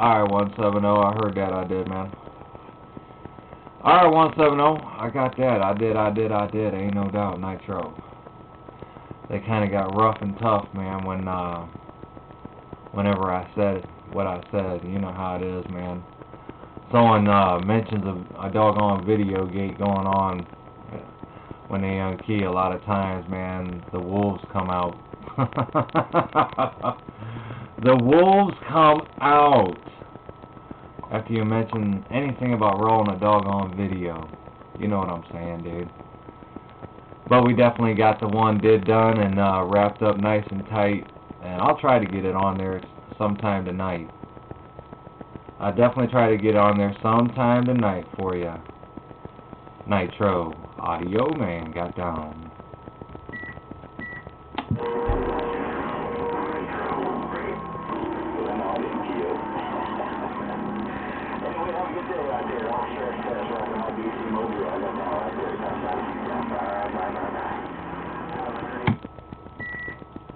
Alright, 170, I heard that, I did, man. Alright, 170, I got that, I did, I did, I did, ain't no doubt, Nitro. They kinda got rough and tough, man, when, uh, whenever I said what I said, you know how it is, man. Someone, uh, mentions a, a doggone video gate going on when they unkey a lot of times, man, the wolves come out. the wolves come out after you mention anything about rolling a doggone video. You know what I'm saying, dude. But we definitely got the one did done and uh, wrapped up nice and tight. And I'll try to get it on there sometime tonight. I'll definitely try to get on there sometime tonight for you. Nitro. Audio man got down.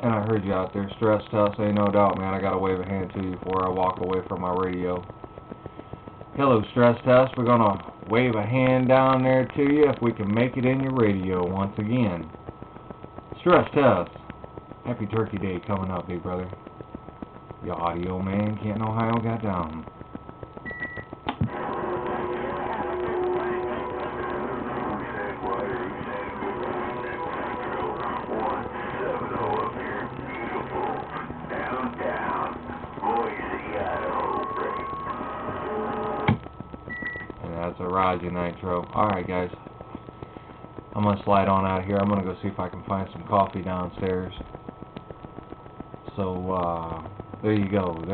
And I heard you out there, stress test, ain't no doubt, man. I gotta wave a hand to you before I walk away from my radio. Hello, stress test. We're gonna wave a hand down there to you if we can make it in your radio once again. Stress test. Happy Turkey Day coming up, big brother. Your audio man, Canton, Ohio, got down. That's a Roger Nitro. Alright, guys. I'm going to slide on out here. I'm going to go see if I can find some coffee downstairs. So, uh, there you go. There's